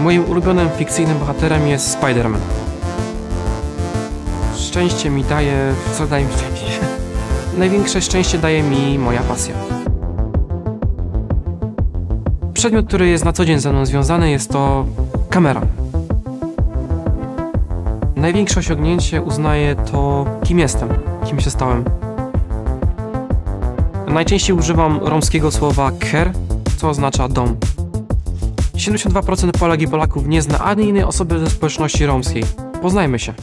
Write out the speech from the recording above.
Moim ulubionym fikcyjnym bohaterem jest Spider-Man. Szczęście mi daje... Co daje mi szczęście? Największe szczęście daje mi moja pasja. Przedmiot, który jest na co dzień ze mną związany, jest to kamera. Największe osiągnięcie uznaję to, kim jestem, kim się stałem. Najczęściej używam romskiego słowa ker, co oznacza dom. 72% Polek i Polaków nie zna ani innej osoby ze społeczności romskiej. Poznajmy się.